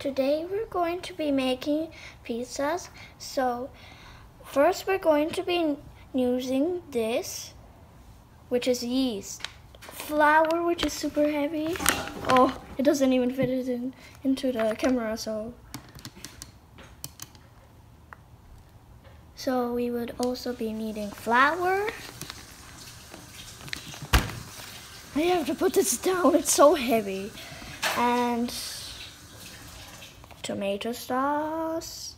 today we're going to be making pizzas. So first we're going to be using this, which is yeast. Flour, which is super heavy. Oh, it doesn't even fit it in into the camera, so. So we would also be needing flour. I have to put this down, it's so heavy. And tomato sauce.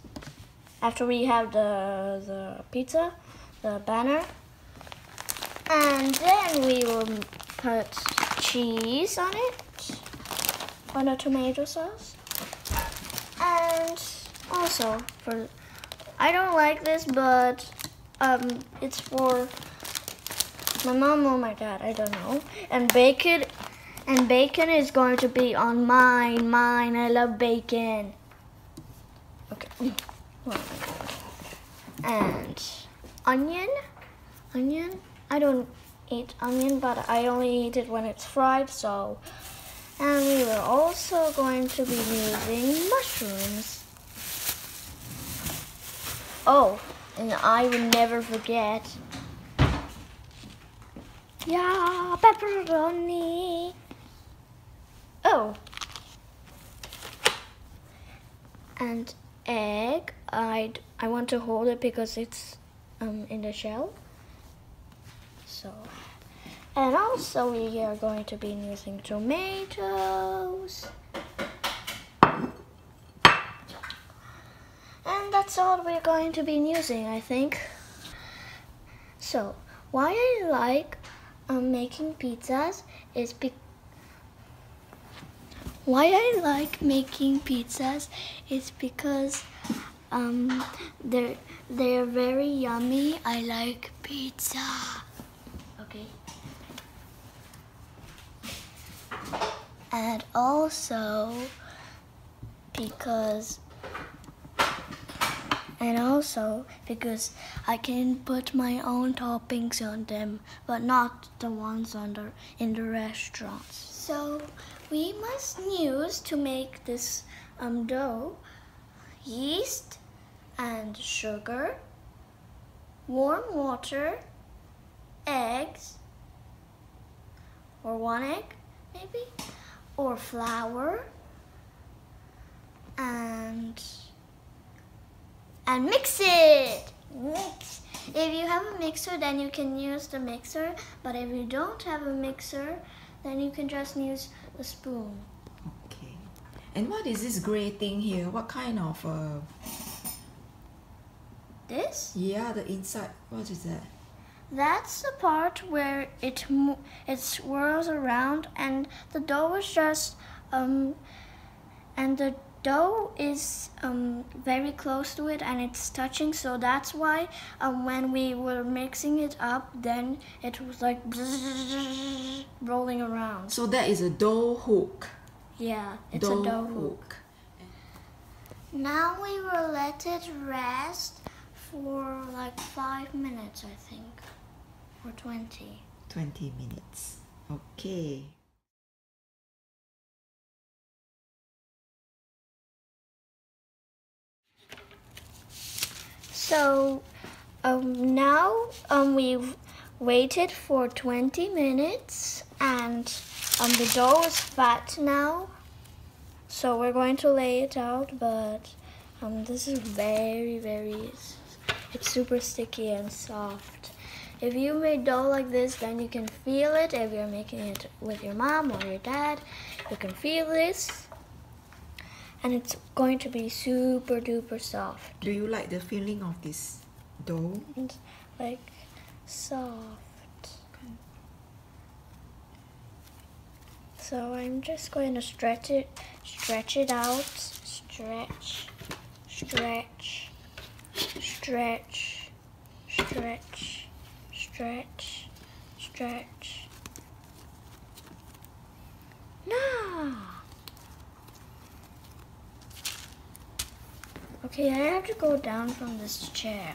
After we have the, the pizza, the banner. And then we will put cheese on it, on the tomato sauce. And also for, I don't like this, but um, it's for my mom or my dad, I don't know. And bacon, and bacon is going to be on mine, mine. I love bacon. And onion, onion. I don't eat onion, but I only eat it when it's fried. So, and we were also going to be using mushrooms. Oh, and I will never forget yeah, pepperoni. Oh. And egg. I I want to hold it because it's um, in the shell. So, and also we are going to be using tomatoes. And that's all we're going to be using, I think. So, why I like um, making pizzas is be why I like making pizzas is because um, they're they're very yummy. I like pizza. Okay. And also because and also because I can put my own toppings on them, but not the ones on the, in the restaurants. So we must use to make this um, dough yeast and sugar, warm water, eggs, or one egg maybe, or flour, and and mix it. Mix. If you have a mixer, then you can use the mixer. But if you don't have a mixer, then you can just use the spoon. Okay. And what is this gray thing here? What kind of uh This? Yeah, the inside. What is that? That's the part where it it swirls around and the dough is just um and the dough is um, very close to it and it's touching so that's why um, when we were mixing it up then it was like rolling around. So that is a dough hook. Yeah it's dough a dough hook. hook. Now we will let it rest for like five minutes i think or 20 20 minutes. Okay So um, now um, we've waited for 20 minutes and um, the dough is fat now. So we're going to lay it out, but um, this is very, very, it's super sticky and soft. If you make dough like this, then you can feel it. If you're making it with your mom or your dad, you can feel this and it's going to be super duper soft. Do you like the feeling of this dough? It's like soft. So I'm just going to stretch it, stretch it out, stretch, stretch, stretch, stretch, stretch, stretch. No! Okay, I have to go down from this chair.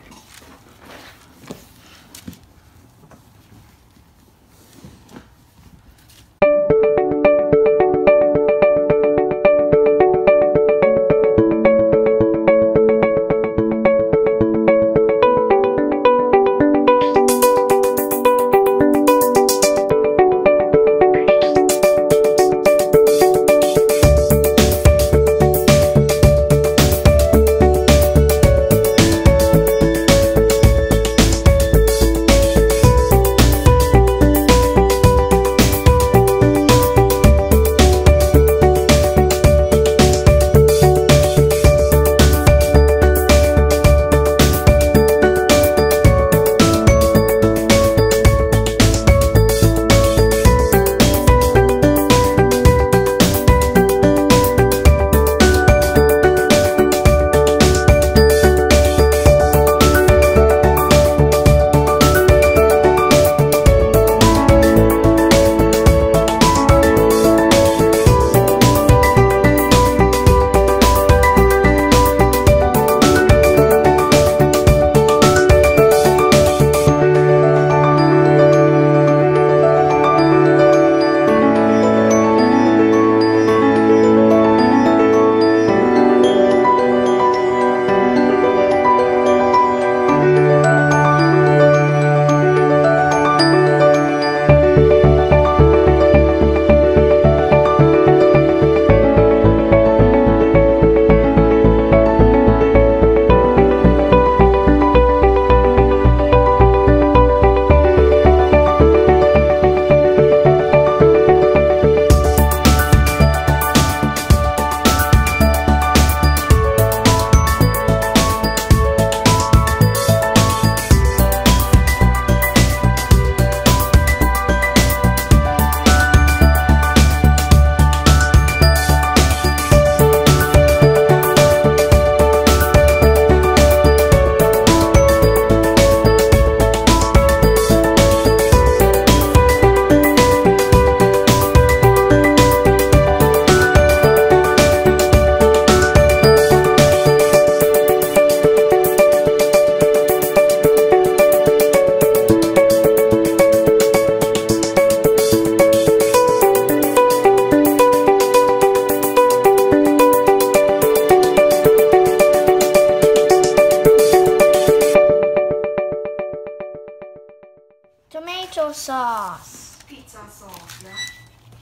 Sauce. Pizza sauce, yeah.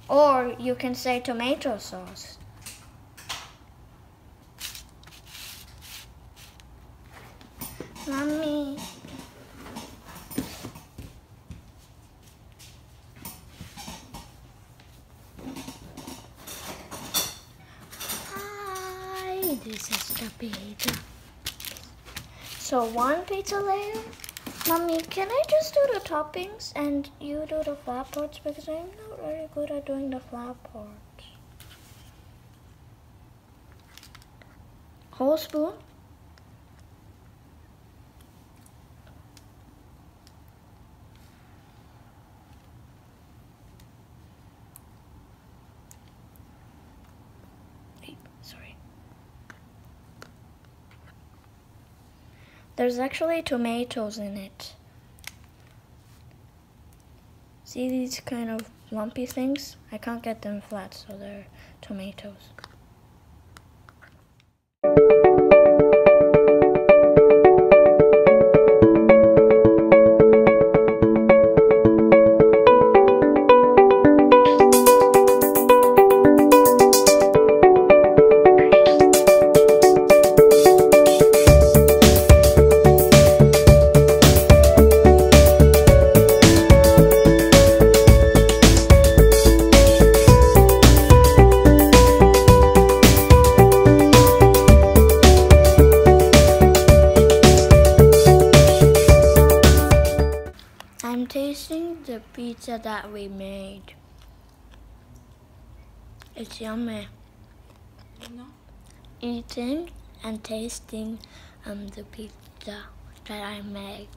Or you can say tomato sauce. Mommy. Hi, this is the pizza. So one pizza layer. Mommy, can I just do the toppings and you do the flap parts because I'm not very good at doing the parts. Whole spoon? There's actually tomatoes in it. See these kind of lumpy things? I can't get them flat, so they're tomatoes. It's yummy. Know? Eating and tasting um, the pizza that I made.